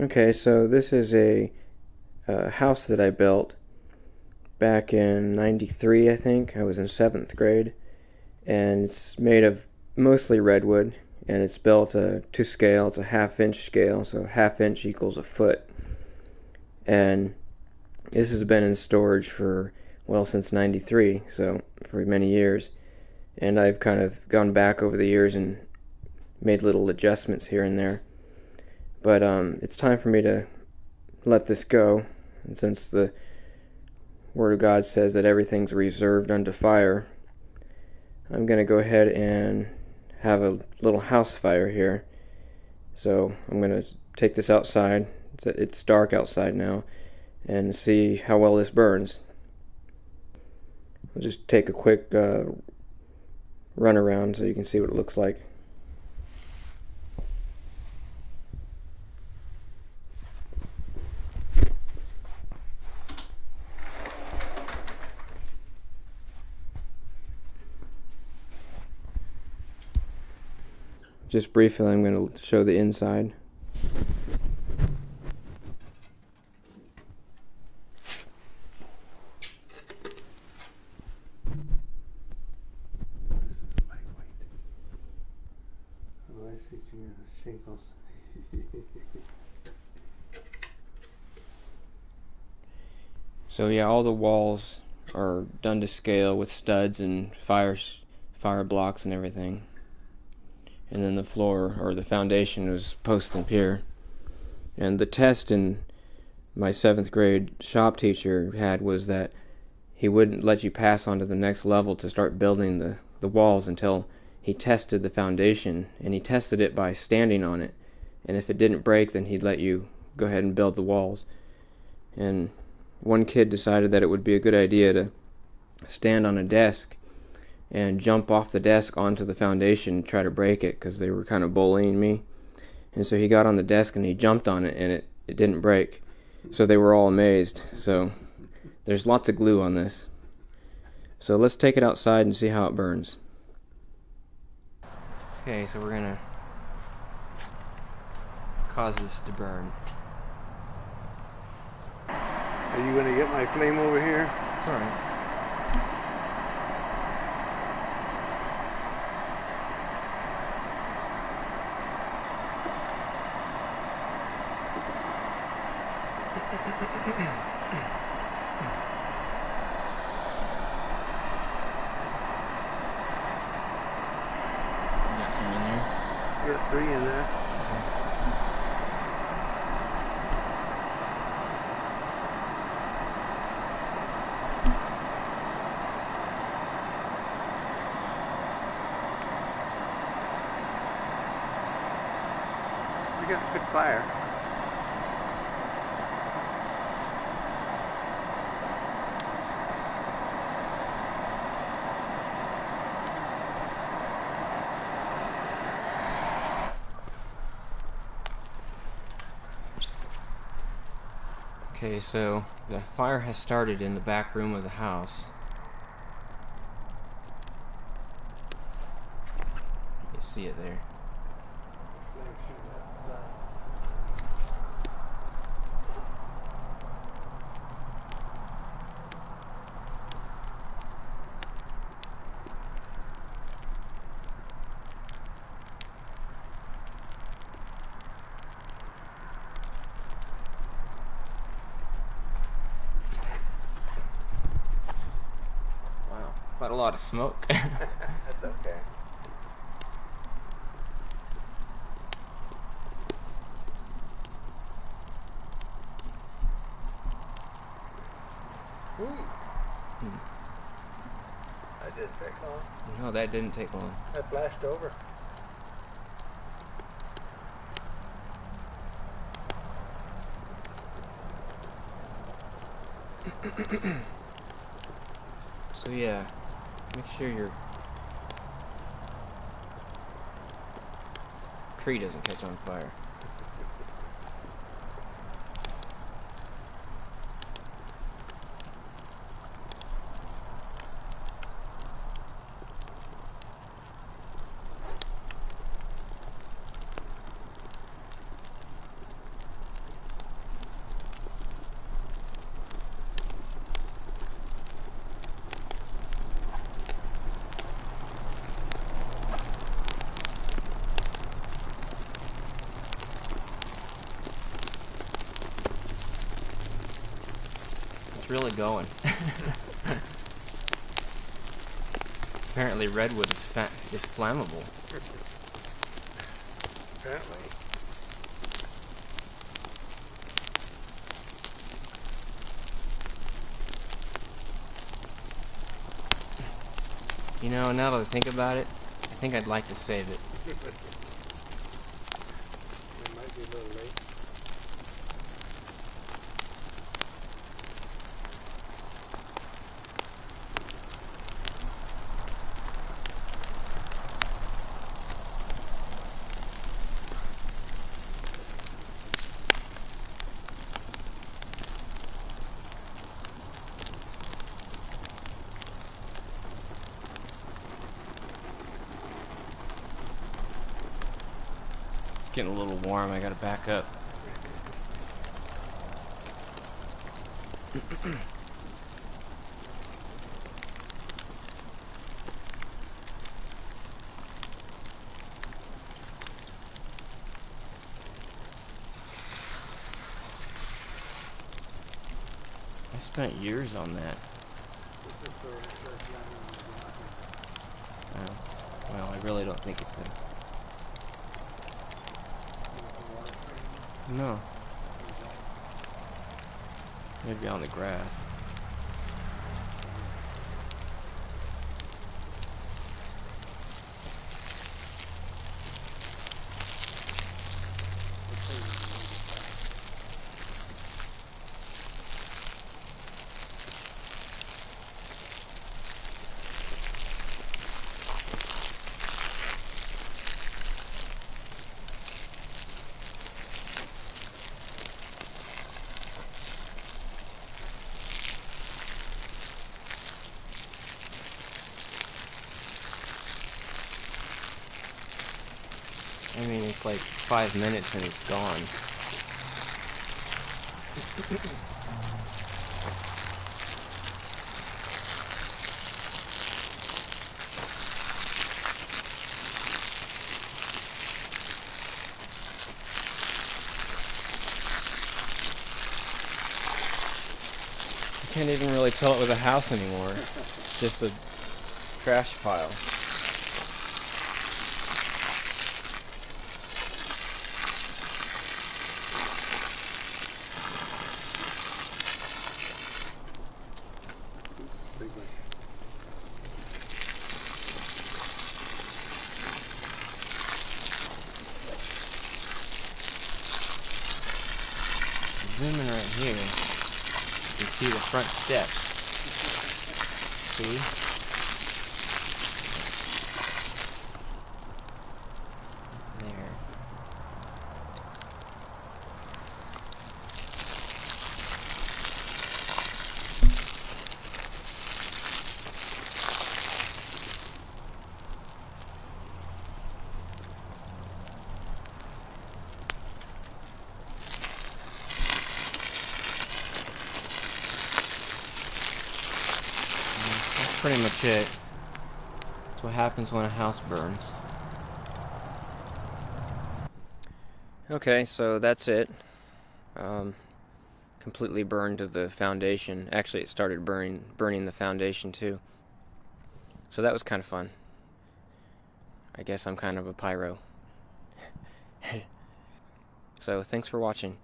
Okay, so this is a, a house that I built back in 93, I think. I was in seventh grade. And it's made of mostly redwood. And it's built uh, to scale. It's a half inch scale, so half inch equals a foot. And this has been in storage for, well, since 93, so for many years. And I've kind of gone back over the years and made little adjustments here and there. But um, it's time for me to let this go. And since the Word of God says that everything's reserved unto fire, I'm going to go ahead and have a little house fire here. So I'm going to take this outside. It's, dark outside now. And see how well this burns. I'll just take a quick uh, run around so you can see what it looks like. Just briefly, I'm going to show the inside. So yeah, all the walls are done to scale with studs and fire fire blocks and everything. And then the floor or the foundation was post and pier. And the test in my seventh grade shop teacher had was that he wouldn't let you pass on to the next level to start building the, the walls until he tested the foundation and he tested it by standing on it. And if it didn't break then he'd let you go ahead and build the walls. And one kid decided that it would be a good idea to stand on a desk and jump off the desk onto the foundation and try to break it because they were kind of bullying me. And so he got on the desk and he jumped on it and it, it didn't break. So they were all amazed. So there's lots of glue on this. So let's take it outside and see how it burns. Okay, so we're gonna cause this to burn. Are you gonna get my flame over here? It's alright. You got some in there? Got three in there. We got a good fire. Okay, so the fire has started in the back room of the house. You see it there. Quite a lot of smoke. That's okay. Hmm. That didn't take long. no, that didn't take long. That flashed over. So yeah, make sure your tree doesn't catch on fire. Really going. Apparently, redwood is fa- is flammable. Apparently. You know, now that I think about it, I think I'd like to save it. It might be a little late. Getting a little warm. I gotta back up. I spent years on that. Uh, well, I really don't think it's the. With the water spring. No, maybe on the grass. it's pretty good. I mean, it's like five minutes and it's gone. Can't even really tell it was a house anymore. Just a trash pile. Big one. Zoom in right here. You can see the front steps. See? There. That's pretty much it. That's what happens when a house burns. Okay, so that's it. Um, completely burned to the foundation. Actually, it started burning, burning the foundation too. So that was kind of fun. I guess I'm kind of a pyro. so thanks for watching.